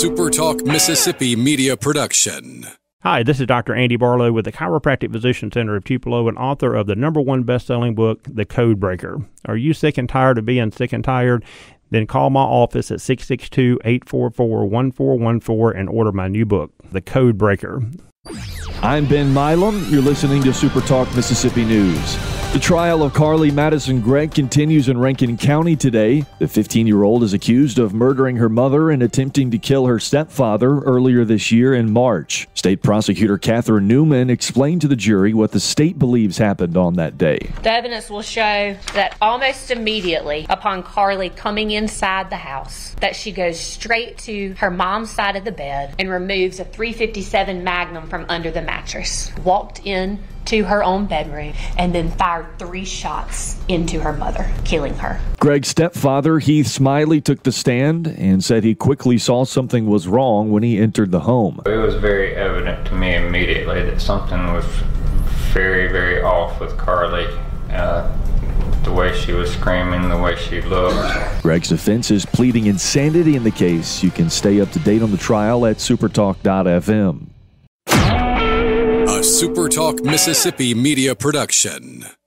SuperTalk Mississippi media production. Hi, this is Dr. Andy Barlow with the Chiropractic Physician Center of Tupelo and author of the number one best-selling book, The Code Breaker. Are you sick and tired of being sick and tired? Then call my office at 662-844-1414 and order my new book, The Code Breaker. I'm Ben Milam. You're listening to Super Talk Mississippi News. The trial of Carly Madison Gregg continues in Rankin County today. The 15 year old is accused of murdering her mother and attempting to kill her stepfather earlier this year in March. State prosecutor Catherine Newman explained to the jury what the state believes happened on that day. The evidence will show that almost immediately upon Carly coming inside the house, that she goes straight to her mom's side of the bed and removes a 357 Magnum from under the mattress, walked in to her own bedroom, and then fired three shots into her mother, killing her. Gregg's stepfather, Heath Smylie, took the stand and said he quickly saw something was wrong when he entered the home. It was very evident to me immediately that something was very, very off with Carly. Uh, the way she was screaming, the way she looked. Gregg's defense is pleading insanity in the case. You can stay up to date on the trial at supertalk.fm. A SuperTalk Mississippi media production.